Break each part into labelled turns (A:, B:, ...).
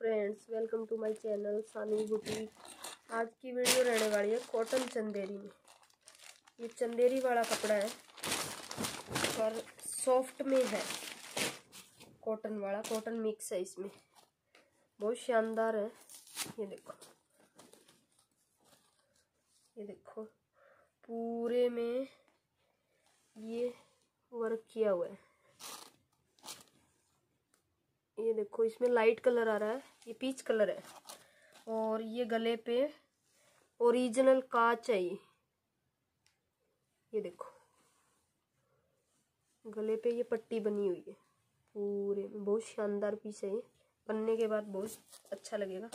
A: Friends welcome to my channel Saani boutique आज की video रहने वाली है कॉटन चंदेरी में। ये चंदेरी वाला कपड़ा है, पर सॉफ्ट में है। कॉटन वाला कॉटन मिक्स है इसमें। बहुत शानदार है। ये देखो। ये देखो। पूरे में ये वर्क किया हुआ है। ये देखो, इसमें लाइट कलर आ रहा है, ये पीच कलर है। और ये गले पे ओरिजिनल कांच है ये ये देखो, गले पे ये पट्टी बनी हुई है, पूरे बहुत शानदार पीस है ये। बनने के बाद बहुत अच्छा लगेगा।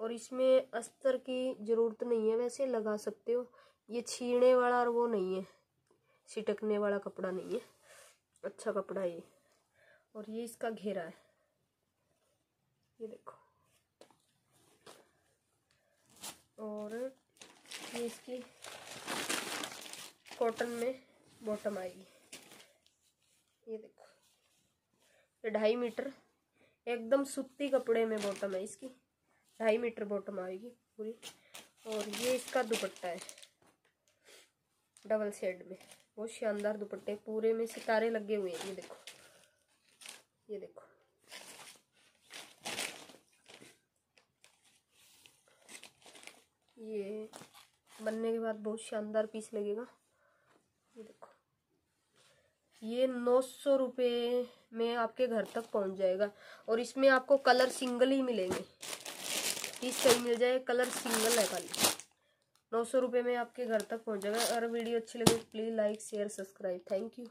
A: और इसमें अस्तर की ज़रूरत नहीं है, वैसे लगा सकते हो। ये छीने वाला और वो नहीं है, छिटकने वाला कपड़ा नहीं है। अच्छा कपड़ा ये। और ये इसका घेरा है। ये देखो। और ये इसकी कॉटन में बॉटम आएगी। ये देखो। ये ढाई मीटर, एकदम सूती कपड़े में बॉटम है इसकी। ढाई मीटर बॉटम आएगी पूरी। और ये इसका दुपट्टा है डबल शेड में। बहुत शानदार दुपट्टे, पूरे में सितारे लगे हुए हैं, ये देखो। ये देखो। ये बनने के बाद बहुत शानदार पीस लगेगा। ये देखो। ये नौ सौ रुपये में आपके घर तक पहुँच जाएगा और इसमें आपको कलर सिंगल ही मिलेंगे। पीस सही मिल जाए, कलर सिंगल है खाली। नौ सौ रुपये में आपके घर तक पहुँच जाएगा। अगर वीडियो अच्छी लगे please like, share, subscribe. Thank you.